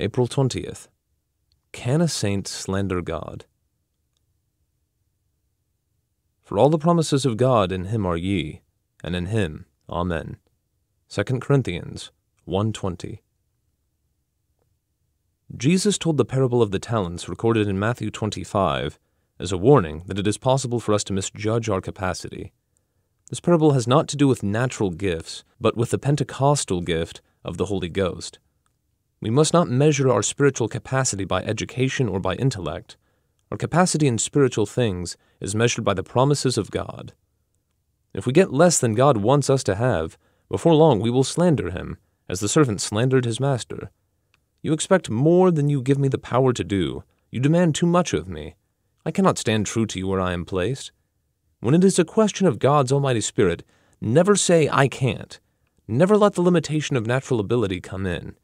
April 20th. Can a saint slander God? For all the promises of God in him are ye, and in him. Amen. 2 Corinthians 1:20. Jesus told the parable of the talents recorded in Matthew 25 as a warning that it is possible for us to misjudge our capacity. This parable has not to do with natural gifts, but with the Pentecostal gift of the Holy Ghost. We must not measure our spiritual capacity by education or by intellect. Our capacity in spiritual things is measured by the promises of God. If we get less than God wants us to have, before long we will slander him, as the servant slandered his master. You expect more than you give me the power to do. You demand too much of me. I cannot stand true to you where I am placed. When it is a question of God's Almighty Spirit, never say, I can't. Never let the limitation of natural ability come in.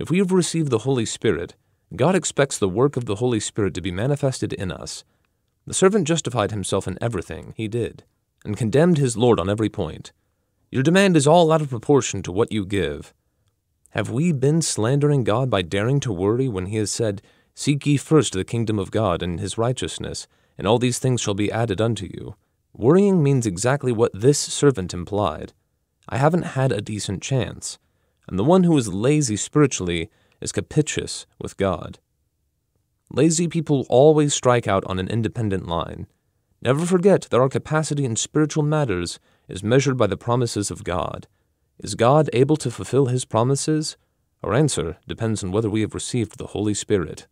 If we have received the Holy Spirit, God expects the work of the Holy Spirit to be manifested in us. The servant justified himself in everything he did, and condemned his Lord on every point. Your demand is all out of proportion to what you give. Have we been slandering God by daring to worry when he has said, Seek ye first the kingdom of God and his righteousness, and all these things shall be added unto you? Worrying means exactly what this servant implied. I haven't had a decent chance. And the one who is lazy spiritually is captious with God. Lazy people always strike out on an independent line. Never forget that our capacity in spiritual matters is measured by the promises of God. Is God able to fulfill his promises? Our answer depends on whether we have received the Holy Spirit.